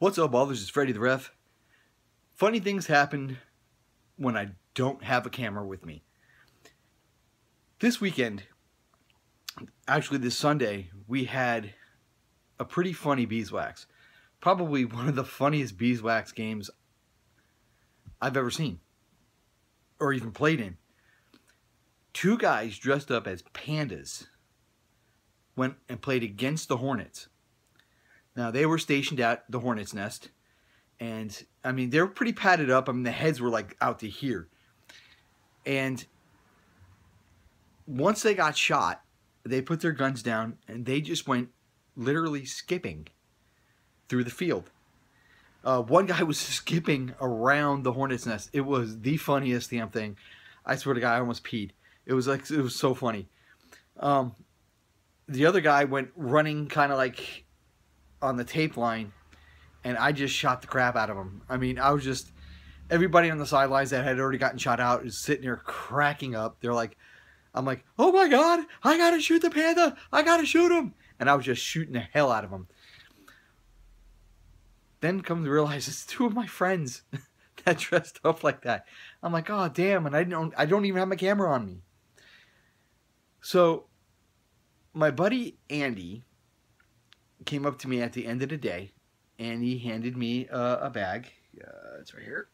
What's up, all? This is Freddy the Ref. Funny things happen when I don't have a camera with me. This weekend, actually this Sunday, we had a pretty funny Beezwax. Probably one of the funniest Beezwax games I've ever seen or even played in. Two guys dressed up as pandas went and played against the Hornets. Now they were stationed at the Hornets nest, and I mean they were pretty padded up. I mean the heads were like out to here, and once they got shot, they put their guns down and they just went literally skipping through the field. Uh, one guy was skipping around the hornet's nest. It was the funniest damn thing. I swear to God, I almost peed. It was like it was so funny. Um, the other guy went running kind of like on the tape line, and I just shot the crap out of him. I mean, I was just everybody on the sidelines that had already gotten shot out is sitting there cracking up. They're like, I'm like, oh my god, I gotta shoot the panda, I gotta shoot him, and I was just shooting the hell out of him. Then come to realize it's two of my friends that dressed up like that. I'm like, oh damn, and I don't, I don't even have my camera on me. So, my buddy Andy came up to me at the end of the day and he handed me a bag. Uh, it's right here.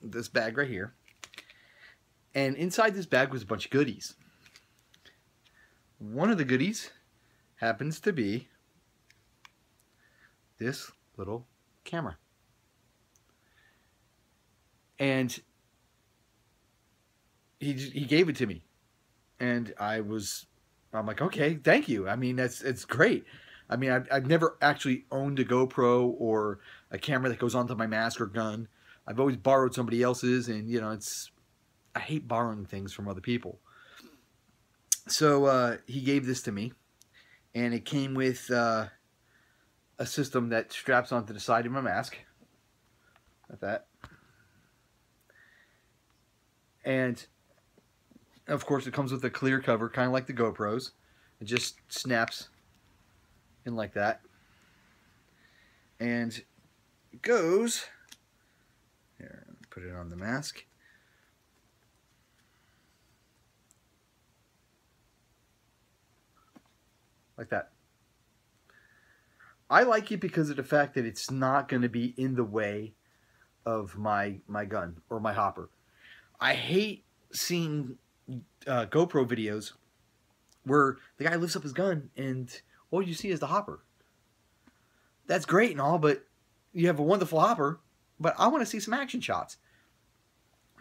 This bag right here. And inside this bag was a bunch of goodies. One of the goodies happens to be this little camera. And he he gave it to me. And I was I'm like, "Okay, thank you. I mean, that's it's great." I mean, I've, I've never actually owned a GoPro or a camera that goes onto my mask or gun. I've always borrowed somebody else's, and you know, it's I hate borrowing things from other people. So uh, he gave this to me, and it came with uh, a system that straps onto the side of my mask, like that, and of course it comes with a clear cover, kind of like the GoPros. It just snaps in like that. And goes, here, put it on the mask. Like that. I like it because of the fact that it's not going to be in the way of my my gun or my hopper. I hate seeing uh, GoPro videos where the guy lifts up his gun and all you see is the hopper. That's great and all, but you have a wonderful hopper, but I want to see some action shots.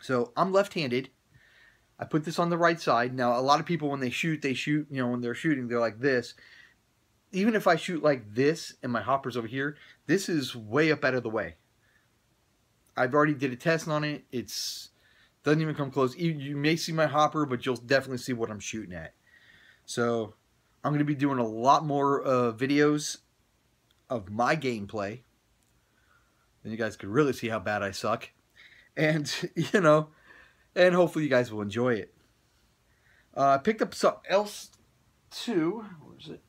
So I'm left-handed. I put this on the right side. Now, a lot of people, when they shoot, they shoot, you know, when they're shooting, they're like this. Even if I shoot like this and my hopper's over here, this is way up out of the way. I've already did a test on it. It's doesn't even come close. You, you may see my hopper, but you'll definitely see what I'm shooting at. So I'm going to be doing a lot more uh, videos of my gameplay. And you guys can really see how bad I suck. And, you know, and hopefully you guys will enjoy it. Uh, I picked up something else too. Where is it?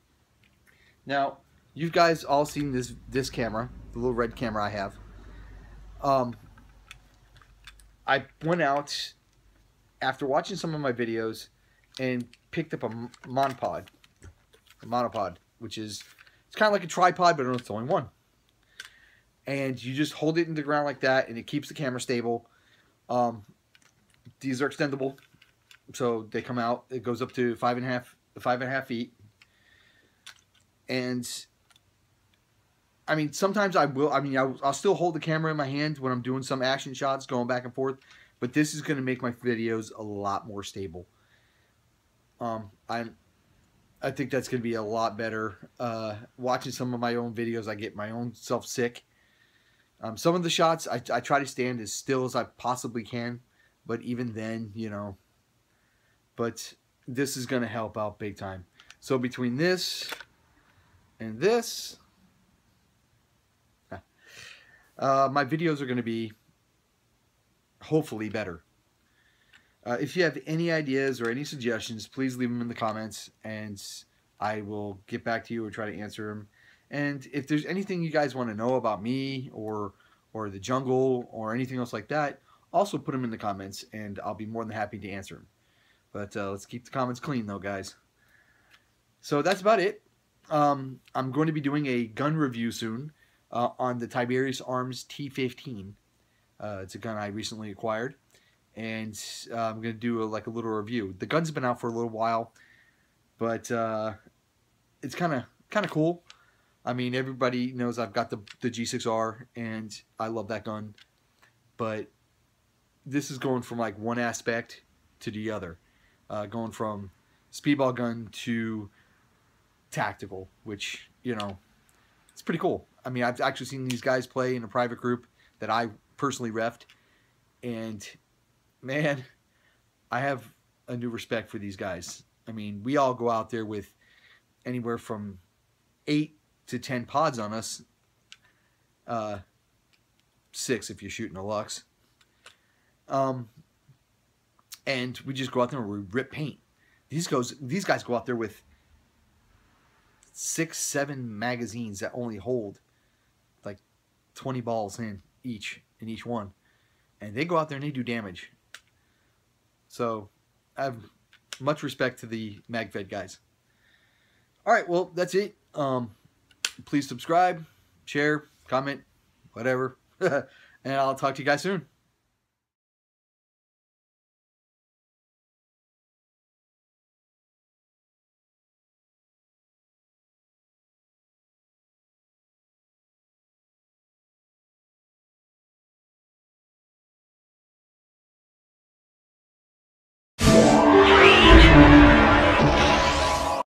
Now, you guys all seen this this camera, the little red camera I have. Um, I went out after watching some of my videos and picked up a monopod a monopod, which is it's kind of like a tripod, but it's only one. And you just hold it in the ground like that, and it keeps the camera stable. Um, these are extendable, so they come out. It goes up to five and a half, five and a half feet. And I mean, sometimes I will. I mean, I'll, I'll still hold the camera in my hand when I'm doing some action shots, going back and forth. But this is going to make my videos a lot more stable. Um, I'm I think that's going to be a lot better. Uh, watching some of my own videos, I get my own self sick. Um, some of the shots, I, I try to stand as still as I possibly can, but even then, you know. But this is going to help out big time. So between this and this, uh, my videos are going to be hopefully better. Uh, if you have any ideas or any suggestions, please leave them in the comments and I will get back to you or try to answer them. And if there's anything you guys want to know about me or or the jungle or anything else like that, also put them in the comments, and I'll be more than happy to answer them. But uh, let's keep the comments clean, though, guys. So that's about it. Um, I'm going to be doing a gun review soon uh, on the Tiberius Arms T15. Uh, it's a gun I recently acquired, and uh, I'm to do a, like a little review. The gun's been out for a little while, but uh, it's kind of kind of cool. I mean, everybody knows I've got the the G6R, and I love that gun, but this is going from like one aspect to the other, uh, going from speedball gun to tactical, which you know, it's pretty cool. I mean, I've actually seen these guys play in a private group that I personally refed, and man, I have a new respect for these guys. I mean, we all go out there with anywhere from eight to ten pods on us. Uh, six if you're shooting a Luxe. Um, and we just go out there and we rip paint. These goes these guys go out there with six, seven magazines that only hold like twenty balls in each in each one, and they go out there and they do damage. So, I have much respect to the MagFed guys. All right, well that's it. Um, please subscribe, share, comment, whatever, and I'll talk to you guys soon.